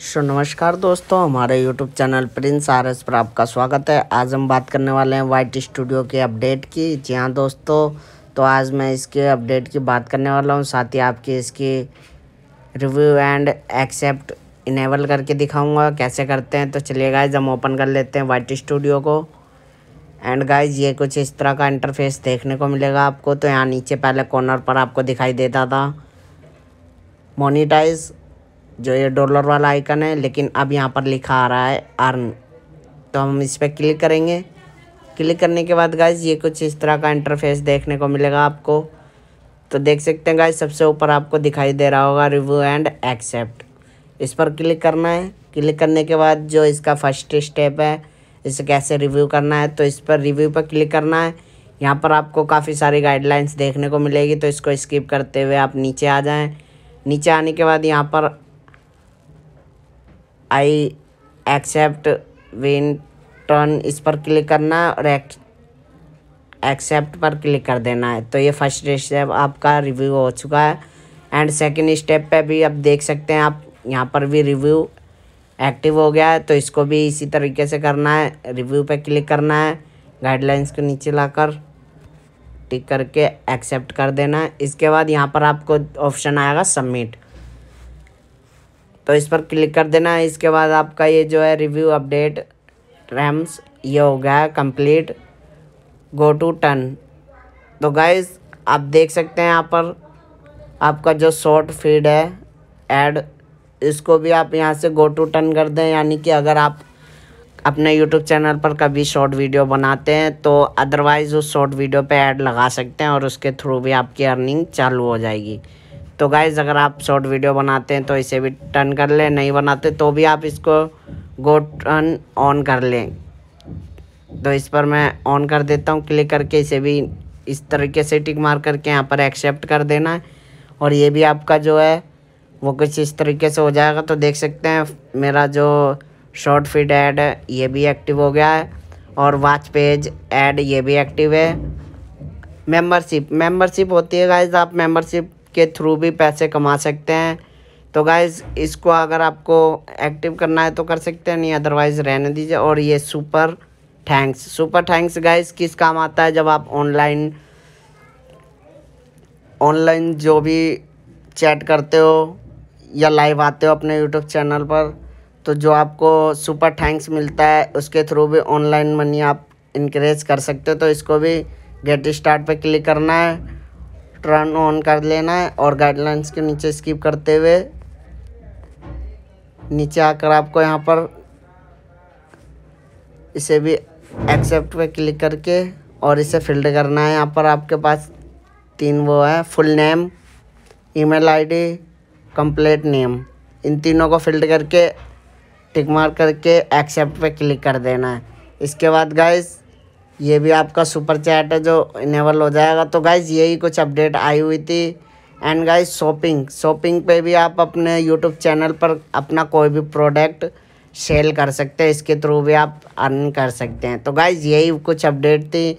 सो नमस्कार दोस्तों, हमारे YouTube channel Prince R S पर आपका स्वागत है। आज हम बात करने वाले हैं वाइट स्टूडियो के अपडेट की। जी हाँ दोस्तों तो आज मैं इसके अपडेट की बात करने वाला हूँ। साथ ही आपकी इसकी रिव्यू एंड एक्सेप्ट इनेबल करके दिखाऊँगा। कैसे करते हैं? तो चलिए गाइज़ हम ओपन कर लेते हैं वाइट स्टूडियो को। एंड गाइज़ ये कुछ इस तरह का इंटरफेस देखने को मिलेगा आपको। तो यहाँ नीचे पहले कॉर्नर पर आपको दिखाई देता था मोनीटाइज जो ये डॉलर वाला आइकन है, लेकिन अब यहाँ पर लिखा आ रहा है अर्न। तो हम इस पर क्लिक करेंगे। क्लिक करने के बाद गाइज़ ये कुछ इस तरह का इंटरफेस देखने को मिलेगा आपको। तो देख सकते हैं गाइज़ सबसे ऊपर आपको दिखाई दे रहा होगा रिव्यू एंड एक्सेप्ट इस पर क्लिक करना है। क्लिक करने के बाद जो इसका फ़र्स्ट स्टेप है, इसे कैसे रिव्यू करना है तो इस पर रिव्यू पर क्लिक करना है। यहाँ पर आपको काफ़ी सारी गाइडलाइंस देखने को मिलेगी तो इसको स्किप करते हुए आप नीचे आ जाएँ। नीचे आने के बाद यहाँ पर आई एक्सेप्ट विन टर्न इस पर क्लिक करना है और एक्सेप्ट पर क्लिक कर देना है। तो ये फ़र्स्ट स्टेप आपका रिव्यू हो चुका है। एंड सेकेंड स्टेप पे भी अब देख सकते हैं आप, यहाँ पर भी रिव्यू एक्टिव हो गया है। तो इसको भी इसी तरीके से करना है। रिव्यू पे क्लिक करना है। गाइडलाइंस को नीचे लाकर टिक करके एक्सेप्ट कर देना है। इसके बाद यहाँ पर आपको ऑप्शन आएगा सबमिट तो इस पर क्लिक कर देना। इसके बाद आपका ये जो है रिव्यू अपडेट रैम्स ये हो गया कंप्लीट गो टू टन तो गाइज़ आप देख सकते हैं यहाँ पर आपका जो शॉर्ट फ़ीड है ऐड इसको भी आप यहाँ से गो टू टन कर दें। यानी कि अगर आप अपने यूट्यूब चैनल पर कभी शॉर्ट वीडियो बनाते हैं तो अदरवाइज़ उस शॉर्ट वीडियो पे ऐड लगा सकते हैं और उसके थ्रू भी आपकी अर्निंग चालू हो जाएगी। तो गाइज़ अगर आप शॉर्ट वीडियो बनाते हैं तो इसे भी टर्न कर लें, नहीं बनाते तो भी आप इसको गो टर्न ऑन कर लें। तो इस पर मैं ऑन कर देता हूँ क्लिक करके इसे भी इस तरीके से टिक मार करके यहाँ पर एक्सेप्ट कर देना है। और ये भी आपका जो है, वो कुछ इस तरीके से हो जाएगा। तो देख सकते हैं, मेरा जो शॉर्ट फ़ीड ऐड है, ये भी एक्टिव हो गया है। और वॉच पेज ऐड ये भी एक्टिव है। मेंबरशिप मेंबरशिप होती है गाइज़ आप मेंबरशिप के थ्रू भी पैसे कमा सकते हैं। तो गाइज़ इसको अगर आपको एक्टिव करना है तो कर सकते हैं, नहीं अदरवाइज़ रहने दीजिए। और ये super thanks super thanks guys किस काम आता है जब आप ऑनलाइन ऑनलाइन जो भी चैट करते हो या लाइव आते हो अपने यूट्यूब चैनल पर तो जो आपको सुपर थैंक्स मिलता है, उसके थ्रू भी ऑनलाइन मनी आप इनक्रेज कर सकते हो। तो इसको भी गेट स्टार्ट पे क्लिक करना है। टर्न ऑन कर लेना है और गाइडलाइंस के नीचे स्किप करते हुए नीचे आकर आपको यहाँ पर इसे भी एक्सेप्ट पे क्लिक करके और इसे फिल्ड करना है। यहाँ पर आपके पास तीन वो है full name email ID complete name इन तीनों को फिल्ड करके टिक मार करके एक्सेप्ट पे क्लिक कर देना है। इसके बाद गाइस ये भी आपका सुपर चैट है जो इनेबल हो जाएगा। तो गाइज़ यही कुछ अपडेट आई हुई थी। एंड गाइज़ शॉपिंग शॉपिंग पे भी आप अपने यूट्यूब चैनल पर अपना कोई भी प्रोडक्ट सेल कर सकते हैं। इसके थ्रू भी आप अर्न कर सकते हैं। तो गाइज़ यही कुछ अपडेट थी।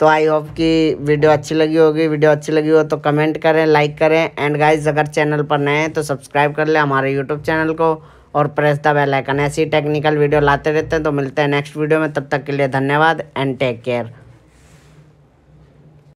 तो आई होप कि वीडियो अच्छी लगी होगी। वीडियो अच्छी लगी हो तो कमेंट करें लाइक करें। एंड गाइज़ अगर चैनल पर नए हैं तो सब्सक्राइब कर लें हमारे यूट्यूब चैनल को। और प्रेस द बेल आइकन ऐसी टेक्निकल वीडियो लाते रहते हैं तो मिलते हैं नेक्स्ट वीडियो में. तब तक के लिए धन्यवाद एंड टेक केयर